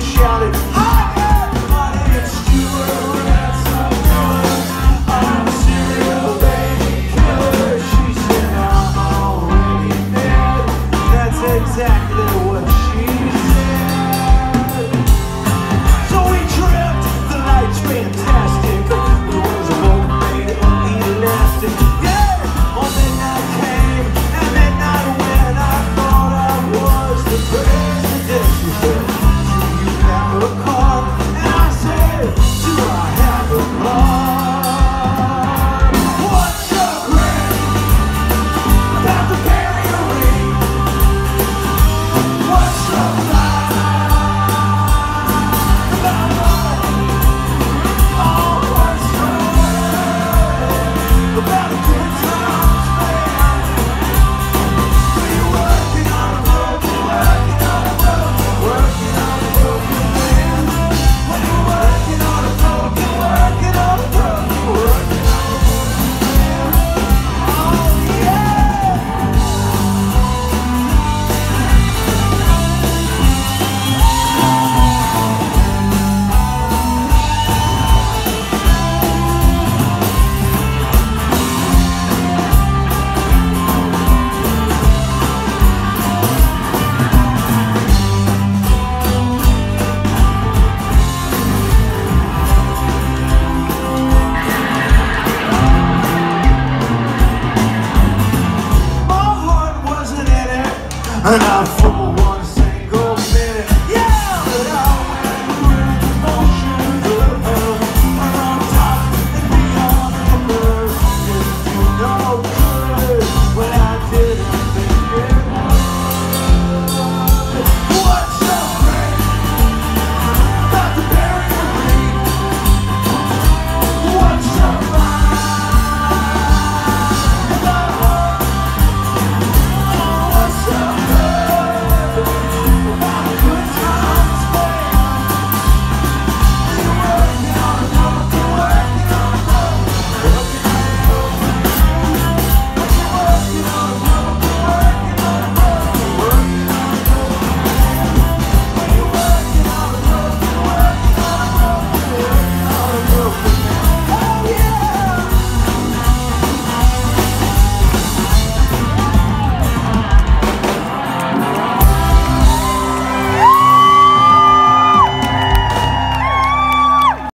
shouted, and I one